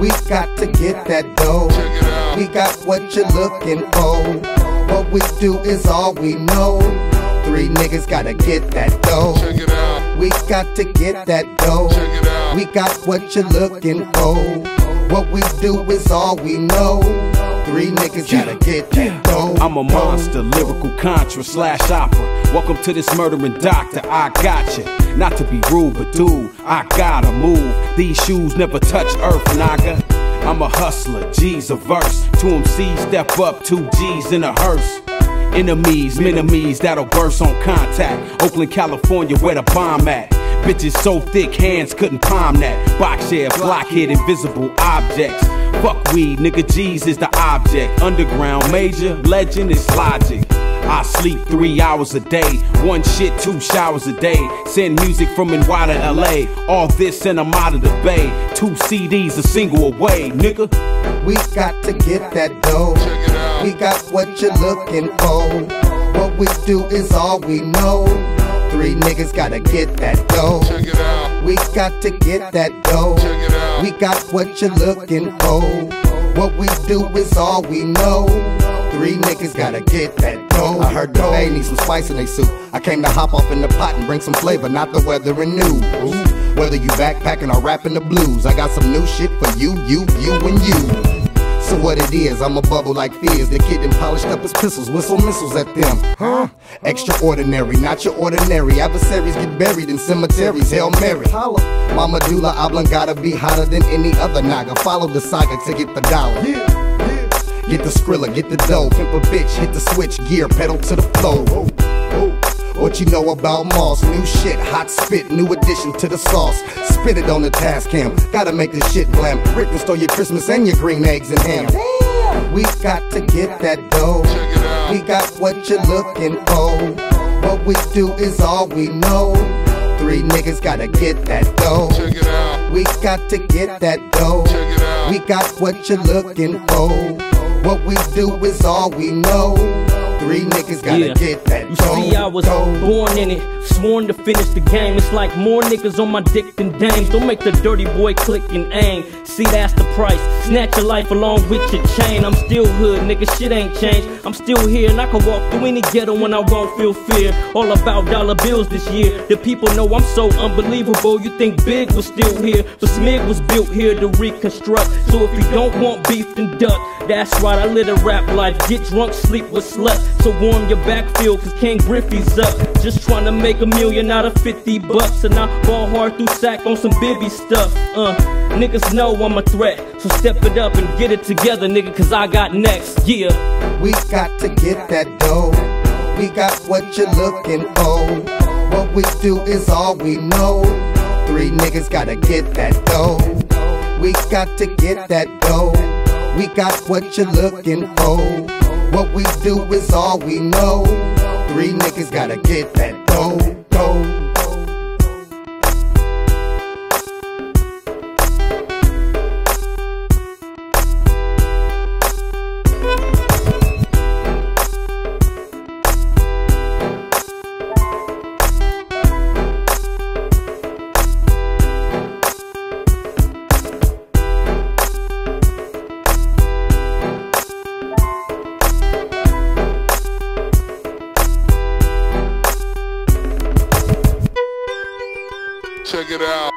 We got to get that dough. We got what you're looking for. What we do is all we know. Three niggas gotta get that dough. We got to get that dough. We got what you're looking for. What we do is all we know. Three niggas gotta get that dough. I'm a monster, lyrical contra slash opera. Welcome to this murdering doctor, I gotcha. Not to be rude, but dude, I gotta move. These shoes never touch earth, naga. I'm a hustler, G's a verse. Two MCs step up, two G's in a hearse. Enemies, minimies that'll burst on contact. Oakland, California, where the bomb at. Bitches so thick, hands couldn't palm that. Box share, blockhead, invisible objects. Fuck weed, nigga G's is the object. Underground major, legend is logic. I sleep three hours a day, one shit, two showers a day. Send music from NY to LA. All this and I'm out of the bay. Two CDs, a single away, nigga. We got to get that dough. We got what you're looking for. What we do is all we know. Three niggas gotta get that dough. We got to get that dough. We got what you're looking for. What we do is all we know. Three niggas gotta get that dough. I heard the Bay need some spice in they soup. I came to hop off in the pot and bring some flavor, not the weather and news. Whether you backpacking or rapping the blues, I got some new shit for you, you, you, and you. So what it is, I'm a bubble like fizz. The kid done polished up his pistols, whistle missiles at them. Huh? Extraordinary, not your ordinary. Adversaries get buried in cemeteries. Hail Mary. Holla. Mama Dula oblongata be hotter than any other naga. Follow the saga to get the dollar. Get the skrilla, get the dough. Pimp a bitch, hit the switch gear, pedal to the flow. What you know about Moss? New shit, hot spit, new addition to the sauce. Spit it on the task cam. Gotta make this shit glam. Rick can store your Christmas and your green eggs and ham. Damn. We got to get that dough. We got what you're looking for. What we do is all we know. Three niggas gotta get that dough. We got to get that dough. We got what you're looking for. What we do is all we know. Three niggas gotta Yeah. get that You see, I was dough. born in it, sworn to finish the game. It's like more niggas on my dick than dames. Don't make the dirty boy click and aim. See, that's the price. Snatch your life along with your chain. I'm still hood, nigga, shit ain't changed. I'm still here, and I can walk through any ghetto when I won't feel fear. All about dollar bills this year. The people know I'm so unbelievable. You think Big was still here, but Smigg was built here to reconstruct. So if you don't want beef, then duck. That's right, I live a rap life. Get drunk, sleep with sluts. So warm your backfield, cause King Griffey's up. Just trying to make a million out of 50 bucks. And I ball hard through sack on some Bibby stuff. Uh, niggas know I'm a threat. So step it up and get it together, nigga, cause I got next. Yeah. We got to get that dough. We got what you're looking for. What we do is all we know. Three niggas gotta get that dough. We got to get that dough. We got what you're looking for. What we do is all we know. Three niggas gotta get that dough. dough. Check it out.